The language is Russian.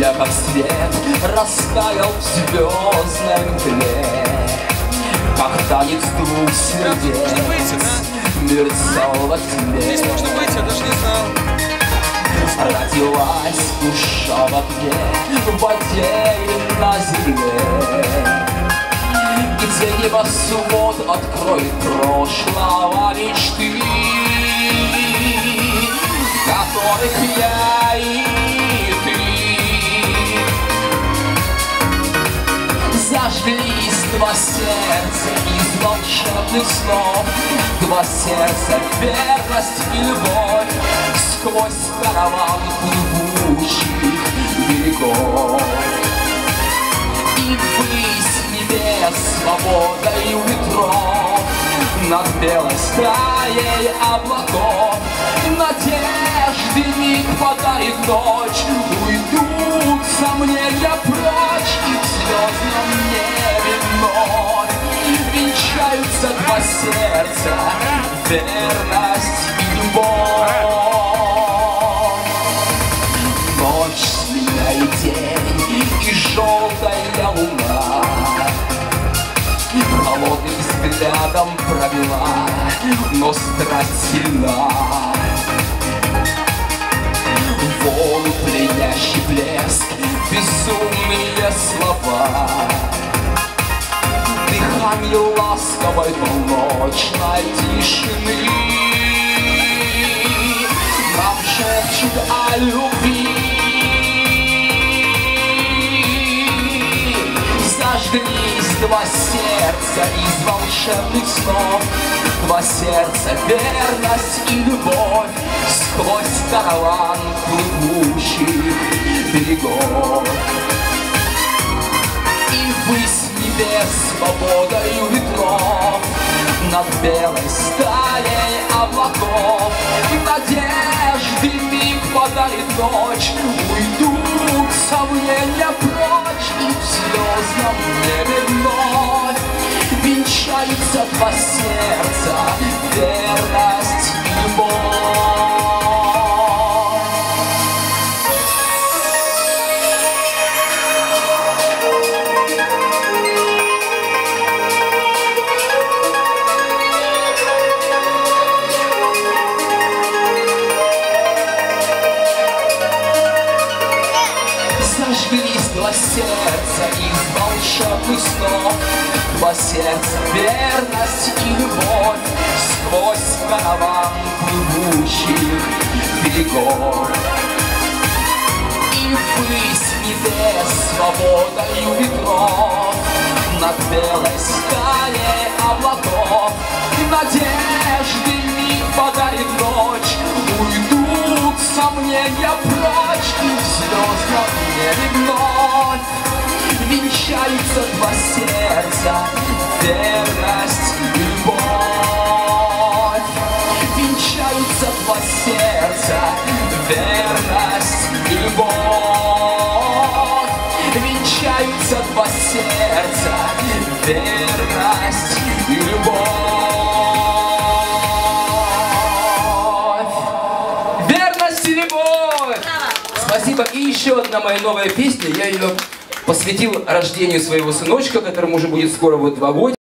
я как свет растаял в звездном тле Как танец двух сердец мерцал во тьме. Здесь можно выйти, я даже не знал. Родилась душа в огне, в воде и на земле. Где небосвод откроет прошлого мечты Зажглись два сердца из волшебных снов. Два сердца, верность и любовь Сквозь караван плывущих берегов. И высь небес свободой ветров Над белой стаей облаков. Надежды миг подарит ночь Верность любовь. Ночь, сменяй день и желтая луна. Холодным взглядом провела, но страсть сильна. Волну пленящий блеск, безумные слова ласковой полночной тишины. Нам шепчут о любви. Зажглись два сердца из волшебных снов. Два сердца, верность и любовь Сквозь караван плывущих небес свободою ветров Над белой стаей облаков. Надежды миг подарит ночь Уйдут сомнения прочь И в звездном небе вновь Венчаются два сердца Два сердца из волшебных снов. Два сердца, верность и любовь Сквозь караван плывущих берегов. И высь небес свободою ветров. Над белой стаей облаков. Надежды миг подарит ночь. Уйдут сомнения прочь В звездном небе вновь Венчаются два сердца Верность и любовь. Венчаются два сердца Верность и любовь. Венчаются два сердца Верность Спасибо. И еще одна моя новая песня. Я ее посвятил рождению своего сыночка, которому уже будет скоро вот два года.